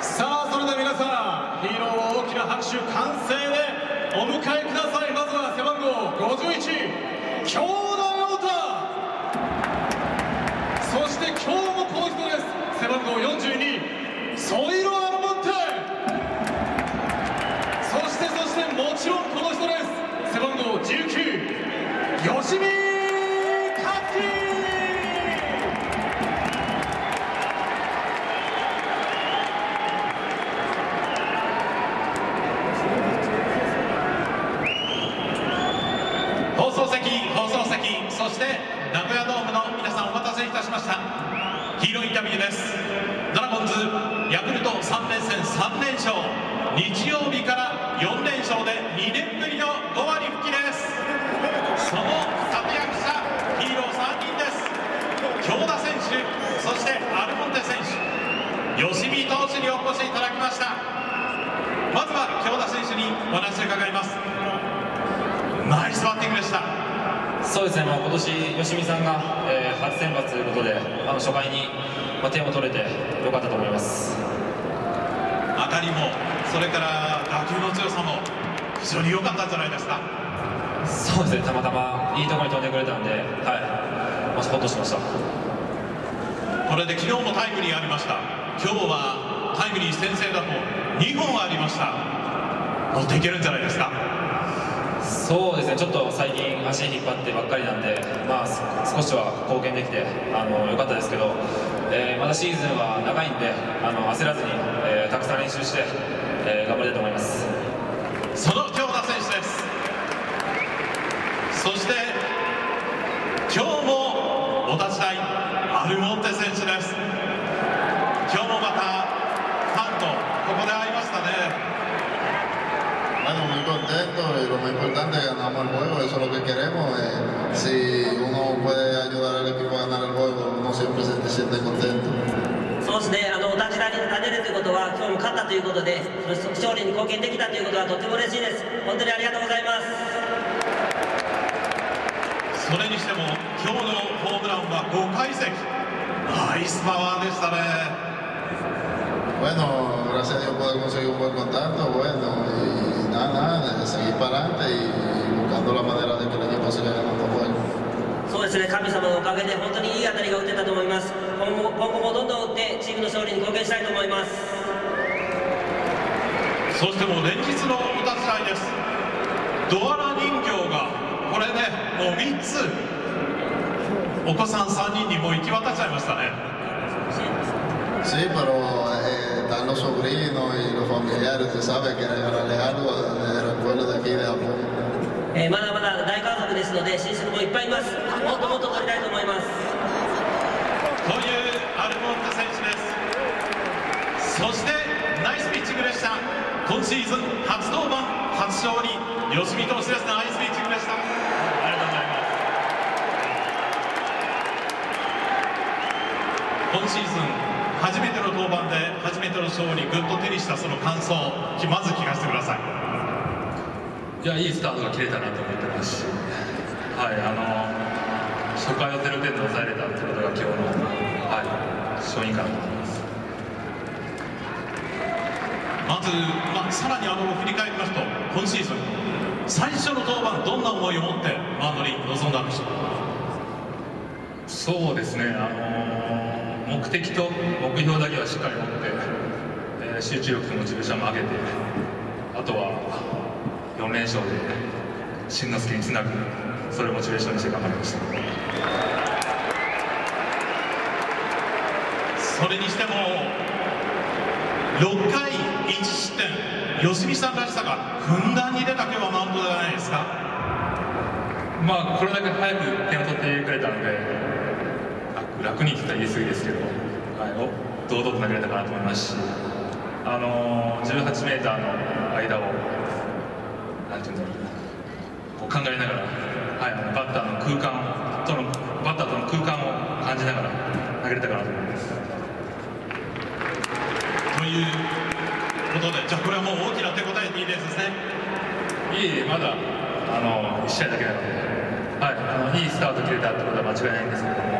さあそれでは皆さんヒーローを大きな拍手歓声でお迎えください。まずは背番号51京田陽太。そして今日もこの人です。背番号42ソイロアルモンテそしてそしてもちろんこの人です背番号19吉見勝樹放送席放送席そして名古屋ドームの皆さんお待たせいたしました。ヒーローインタビューです。ドラゴンズヤクルト3連戦3連勝。日曜日から4連勝で2年ぶりの5割復帰です。その立役者ヒーロー3人です。京田選手そしてアルモンテ選手。吉見投手にお越しいただきました。まずは京田選手にお話を伺います。ナイスバッティングでした。そうですね、まあ、今年、吉見さんが、えー初選抜ということで、あの初回に、まあ、点を取れてよかったと思います。当たりもそれから打球の強さも非常に良かったんじゃないですか。そうですね、たまたまいいところに飛んでくれたんで、はい、まあ、ほっとしました。これで昨日もタイムリーありました。今日はタイムリー先制だと2本ありました。乗っていけるんじゃないですかそうですね、ちょっと最近、足引っ張ってばっかりなんで、まあ、少しは貢献できてあのよかったですけど、えーまだシーズンは長いんで、あの焦らずに、えーたくさん練習して、えー頑張りたいと思います。その京田選手ですそして今日もお立ち台アルモンテ選手です今日もまたファンとここで会いましたね Bueno, muy contento y lo más importante es que ganamos el juego, eso es lo que queremos. eh, si uno puede ayudar al equipo a ganar el juego, uno siempre se siente contento. そうですね、あのお立ち台に立てるということは、今日も勝ったということで、勝利に貢献できたということはとても嬉しいです。本当にありがとうございます。それにしても今日のホームランは5階席ナイスパワーでしたね Bueno, gracias a Dios poder conseguir un buen contacto, bueno, y nada, nada, de seguir para adelante y buscando la manera de que el equipo siga ganando juegos. そうですね、神様のおかげで本当にいい当たりが打てたと思います。今後今後もどんどん打ってチームの勝利に貢献したいと思います。そしてもう連日のお立ち台ですドアラ人形がこれねもう3つお子さん3人にもう行き渡っちゃいましたね Sí, pero eh, están los sobrinos y los familiares, usted sabe, quieren ganarle algo de recuerdo de aquí de Japón. えーまだまだ大家族ですので、親戚もいっぱいいます。もっともっと取りたいと思います。というアルモンテ選手ですそしてナイスピッチングでした今シーズン初登板初勝利吉見投手ですナイスピッチングでしたありがとうございます今シーズン初めての登板で初めての勝利ぐっと手にしたその感想まず聞かせてください。いやいいスタートが切れたなと思ってます。し、はい、あの初回を0点で抑えれたってことが今日の、はい、勝因かなと思います。まず、まあ、さらにあの振り返りますと今シーズン最初の登板どんな思いを持ってマウンドに臨んだんでしょう？そうですね、あの目的と目標だけはしっかり持って、えー集中力とモチベーションも上げて、あとは4連勝で新之助につなぐ、それをモチベーションにして頑張りました。それにしても6回1失点吉見さんらしさがふんだんに出た今日はマウンドじゃないですかまあ、これだけ早く点を取ってくれたので、楽楽にって言ったら言い過ぎですけど、はい、お堂々と投げれたかなと思いますし、あのー、18メーターの間を、なんていうんだろう、こう考えながら、はい、あのバッターの空間との、バッターとの空間を感じながら投げれたかなと思います。ということでじゃあこれはもう大きな手応えていいですね。いえいえ、まだあの1試合だけなので、は。い、あのいいスタート切れたってことは間違いないんですけれども、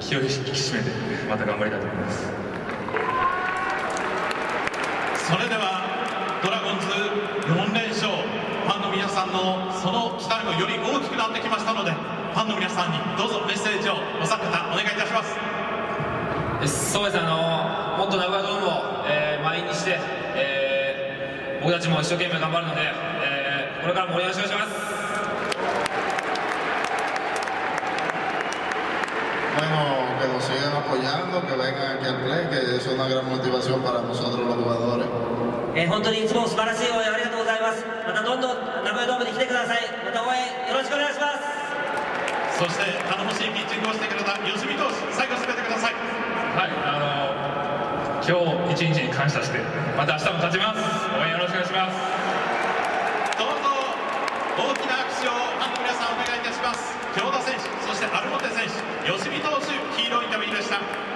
気を引き締めて、また頑張りたいと思います。それではドラゴンズ4連勝ファンの皆さんのその期待もより大きくなってきましたのでファンの皆さんにどうぞメッセージをお三方お願いいたしますそうですあのもっと名古屋ドームを、えー満員にして、えー僕たちも一生懸命頑張るので、えーこれからもお願いします Bueno, que nos sigan apoyando, que vengan aquí al play, que es una gran motivación para nosotros los jugadores. えー本当にいつも素晴らしい応援ありがとうございますまたどんどん名古屋ドームに来てくださいまた応援よろしくお願いしますそして頼もしいピッチングをしてくれた吉見投手最後締めてくださいはいあの今日一日に感謝してまた明日も勝ちます応援よろしくお願いしますどうぞ大きな拍手をファンの皆さんお願いいたしますしてアルモテ選手吉見投手ヒーローインタビューでした。